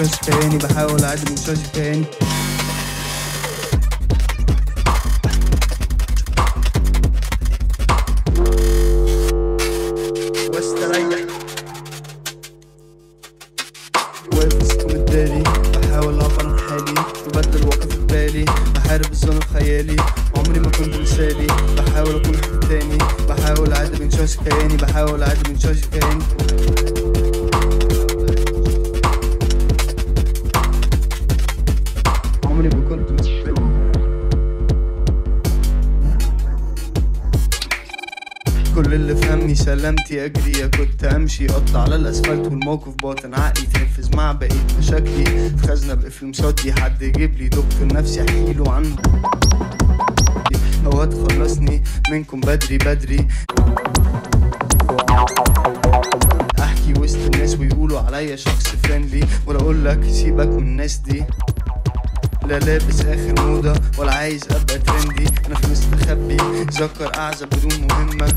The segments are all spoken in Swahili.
مشوش فين يبقى احاول اعدي مشوش فين بمشي قطع على الأسفلت والموقف باطن عقلي تنفذ مع بقية مشاكلي. في خزنة بقفل مصدي حد يجيب لي دكتور نفسي أحكي له عنه. أوقات خلصني منكم بدري بدري. أحكي وسط الناس ويقولوا عليا شخص فريندلي ولا أقول لك سيبك من الناس دي. لا لابس آخر موضة ولا عايز أبقى ترندي أنا في مستخبي ذكر أعزب بدون مهمة.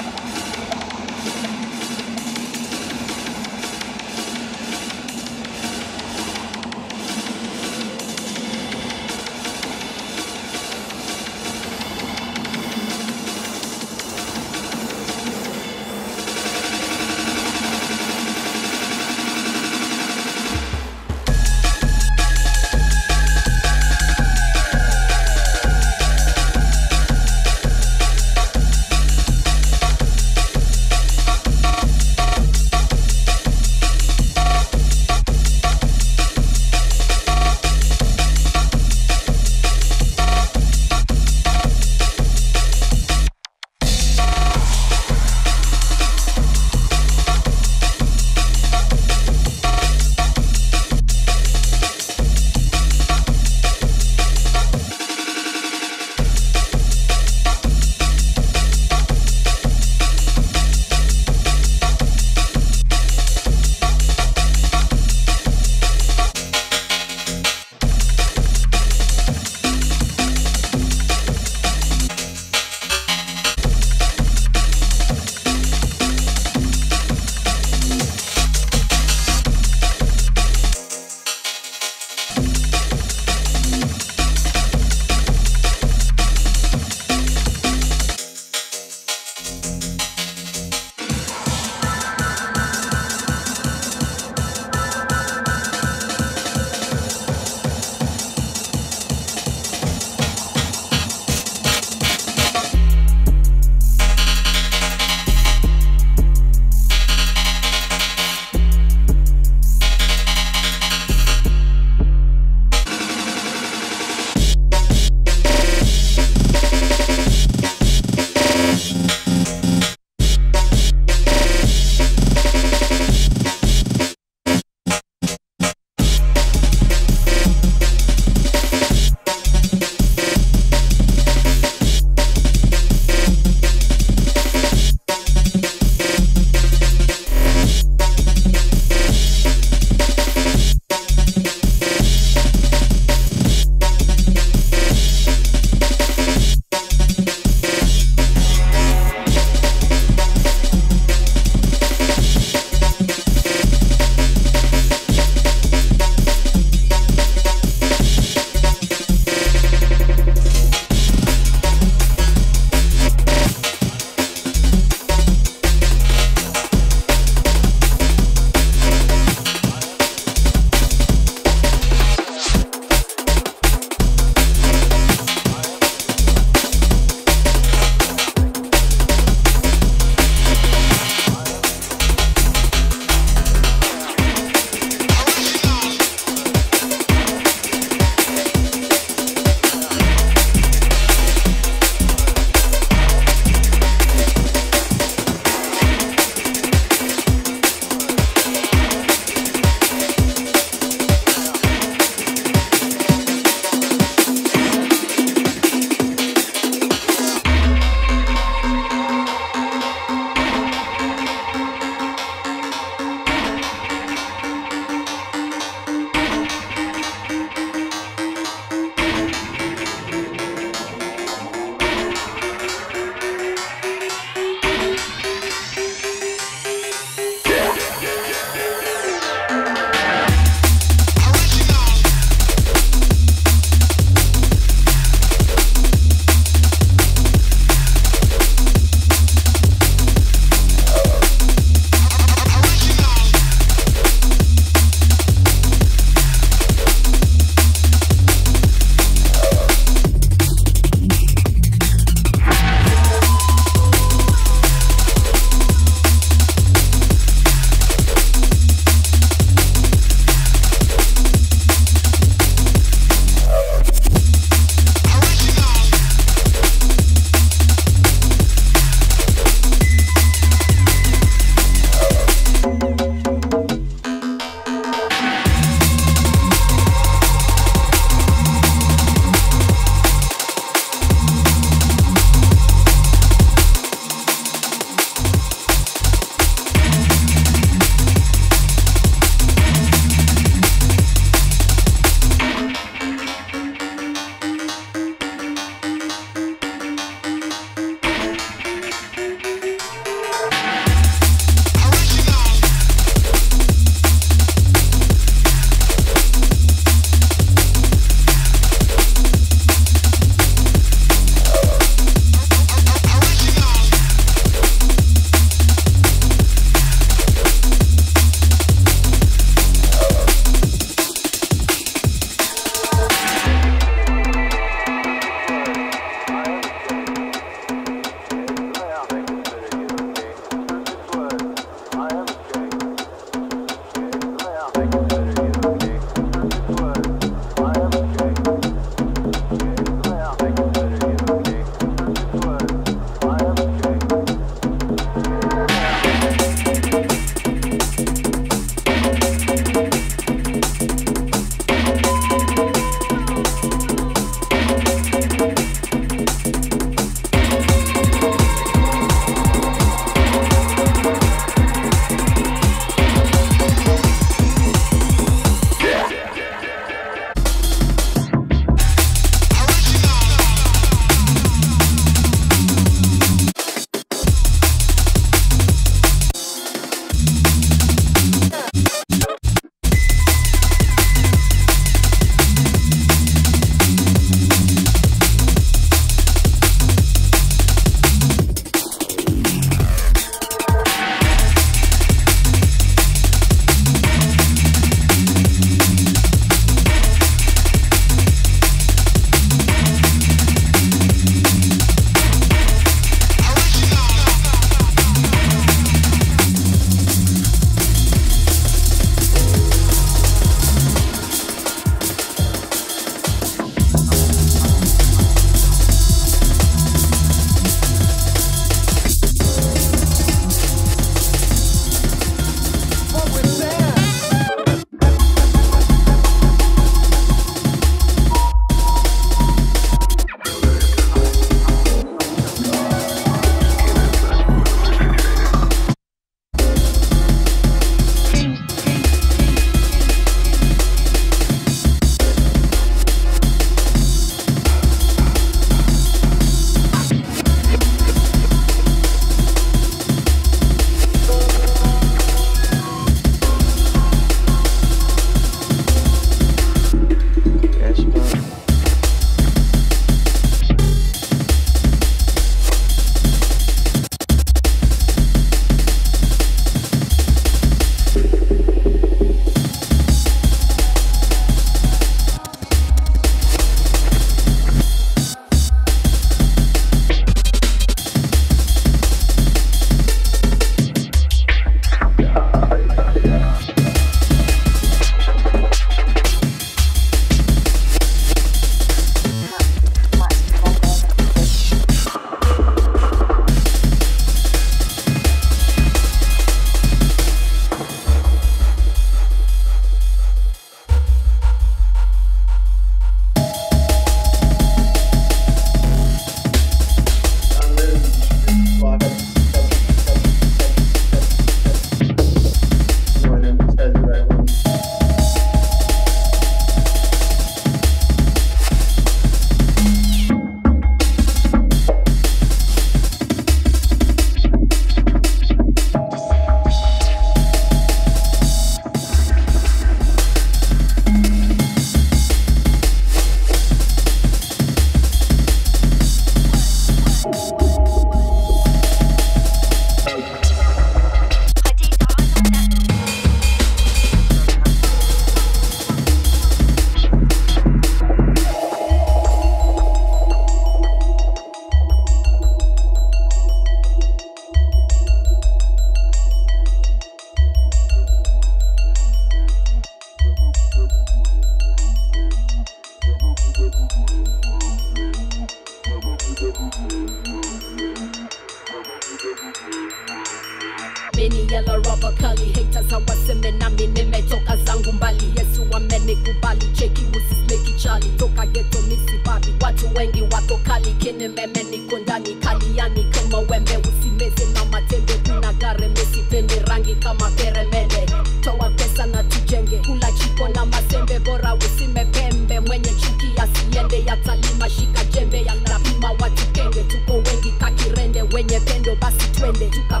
yellow rubber curly haters hawaseme nami nimetoka zangu mbali yesu amenikubali cheki usisleki chali toka geto misibabi watu wengi wako kali kinememe niko ndani kali yani kama wembe usimeze na matembe kuna gare mesipende rangi kama peremende toa pesa na tujenge kula chiko na masembe bora usimepembe mwenye chuki asiende yatalima shika jembe yanapima watu kenge. Tuko wengi kakirende wenye pendo basi twende. Tuka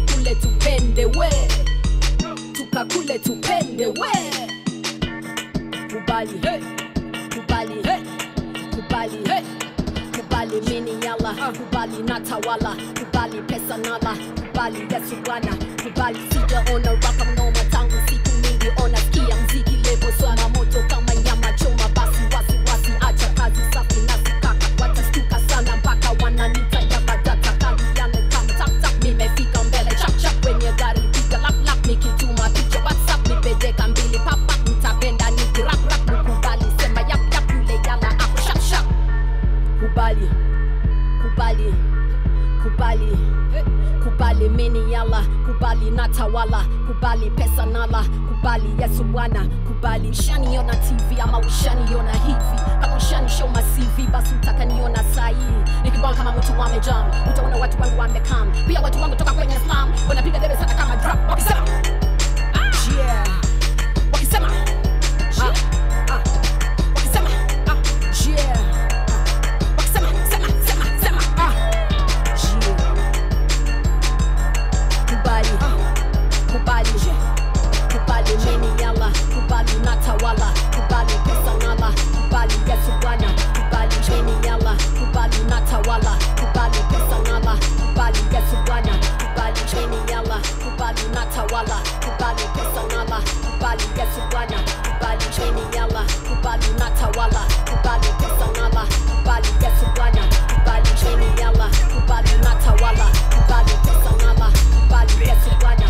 yote tupende we kubali hey. kubali hey. kubali hey. kubali mini yala kubali natawala kubali pesa nala kubali Yesu Bwana kubali sijaona tawala, kubali pesa nala, kubali Yesu Bwana, kubali. Ushaniona TV ama ushaniona hivi? Kama ushanishoma CV basi utakaniona sahi nikibonga kama mtu wamejam, utaona watu wangu wamekam, pia watu wangu toka kwenye slum wanapiga debe sana kama drop wakisema wala kubali pesa ngala kubali Yesu Bwana kubali cheni yala kubali natawala kubali pesa ngala kubali Yesu Bwana kubali cheni yala kubali natawala kubali pesa ngala kubali Yesu Bwana.